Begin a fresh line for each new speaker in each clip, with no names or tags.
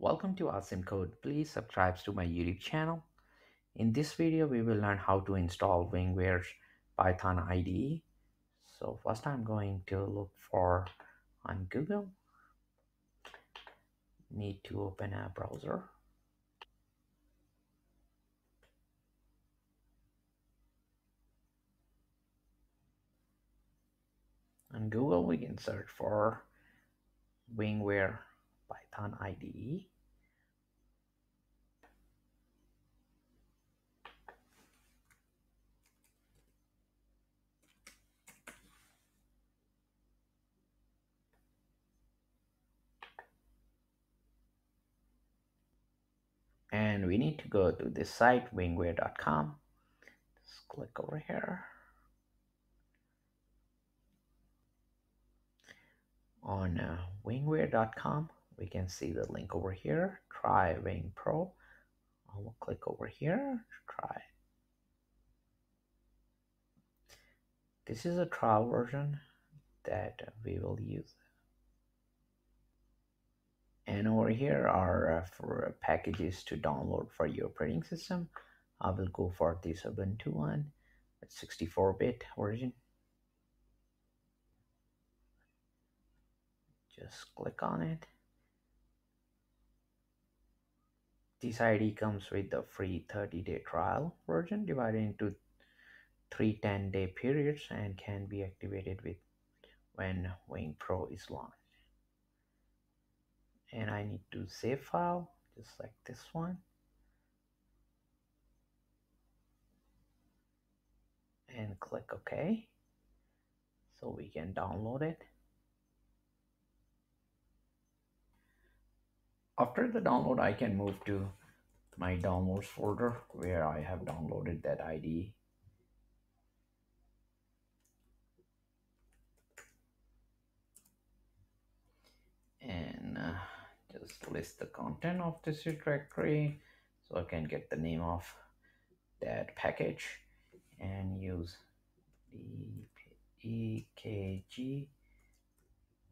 Welcome to Asim Code. Please subscribe to my YouTube channel. In this video, we will learn how to install WingWare's Python IDE. So first I'm going to look for on Google. Need to open a browser. On Google, we can search for WingWare Python IDE. And we need to go to this site wingware.com just click over here. On uh, wingware.com we can see the link over here try wing pro. I will click over here try. This is a trial version that we will use and over here are uh, for packages to download for your operating system. I will go for this Ubuntu one it's 64-bit version. Just click on it. This ID comes with the free 30-day trial version divided into three 10-day periods and can be activated with when Wing Pro is launched and I need to save file just like this one. And click OK. So we can download it. After the download I can move to my downloads folder where I have downloaded that ID and uh, just list the content of this directory so I can get the name of that package and use dpkg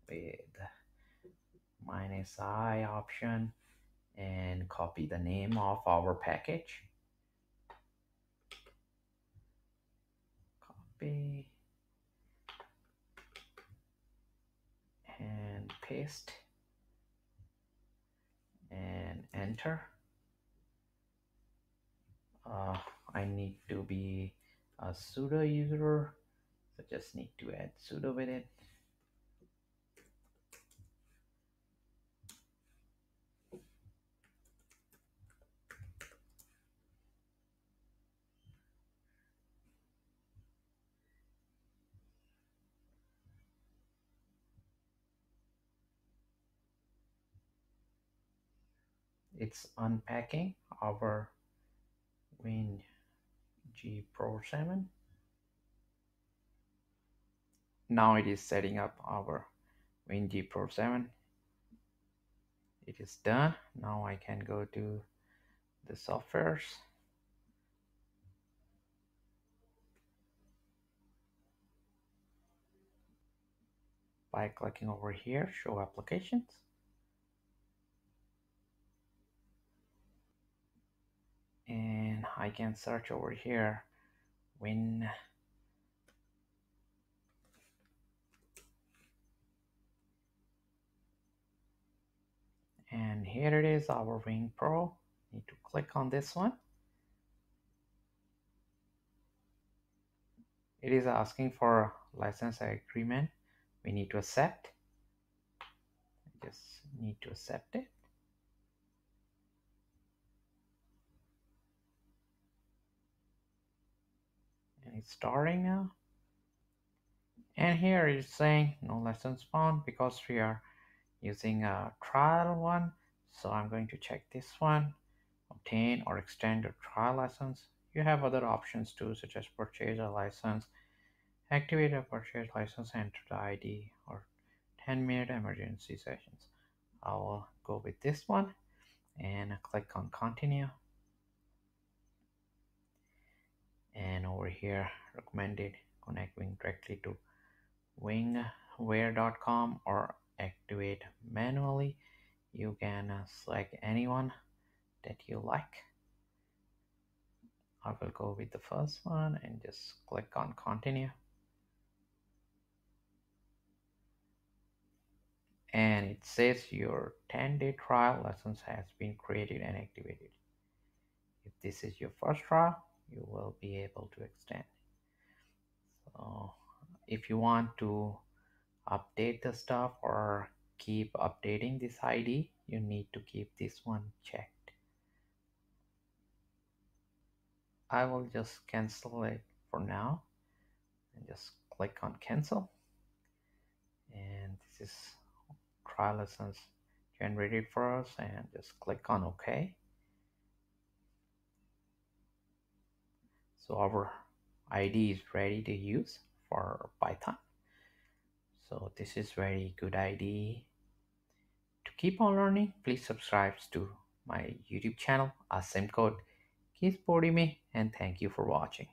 with minus i option and copy the name of our package. Copy and paste and enter. Uh, I need to be a sudo user so just need to add sudo with it it's unpacking our Win G Pro 7 now it is setting up our Wing Pro 7 it is done. Now I can go to the softwares. By clicking over here show applications I can search over here. Win. And here it is our Wing Pro. Need to click on this one. It is asking for license agreement. We need to accept. Just need to accept it it's starting now. And here it's saying no license found because we are using a trial one. So I'm going to check this one obtain or extend your trial license. You have other options too such as purchase a license activate a purchase license enter the ID or 10 minute emergency sessions. I will go with this one and click on continue and over here recommended connecting directly to wingware.com or activate manually. You can uh, select anyone that you like. I will go with the first one and just click on continue. And it says your 10 day trial license has been created and activated. If this is your first trial you will be able to extend. So if you want to update the stuff or keep updating this ID you need to keep this one checked. I will just cancel it for now and just click on cancel. And this is trial license generated for us and just click on OK so our ID is ready to use for Python. So this is very good ID to keep on learning please subscribe to my YouTube channel Asim Code. Keep supporting me and thank you for watching